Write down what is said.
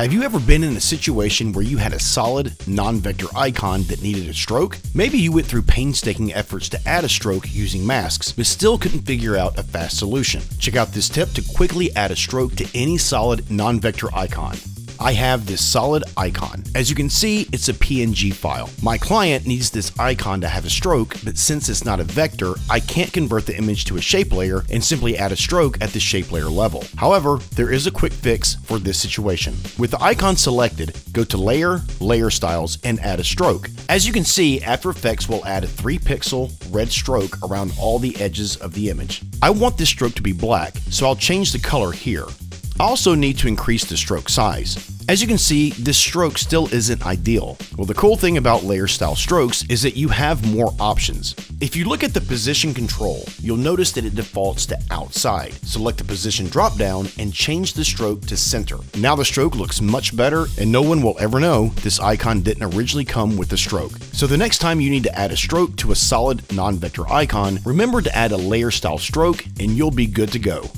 Have you ever been in a situation where you had a solid, non-vector icon that needed a stroke? Maybe you went through painstaking efforts to add a stroke using masks, but still couldn't figure out a fast solution. Check out this tip to quickly add a stroke to any solid, non-vector icon. I have this solid icon. As you can see, it's a PNG file. My client needs this icon to have a stroke, but since it's not a vector, I can't convert the image to a shape layer and simply add a stroke at the shape layer level. However, there is a quick fix for this situation. With the icon selected, go to Layer, Layer Styles, and add a stroke. As you can see, After Effects will add a 3 pixel red stroke around all the edges of the image. I want this stroke to be black, so I'll change the color here. I also need to increase the stroke size. As you can see, this stroke still isn't ideal. Well, the cool thing about layer style strokes is that you have more options. If you look at the position control, you'll notice that it defaults to outside. Select the position dropdown and change the stroke to center. Now the stroke looks much better and no one will ever know this icon didn't originally come with a stroke. So the next time you need to add a stroke to a solid non-vector icon, remember to add a layer style stroke and you'll be good to go.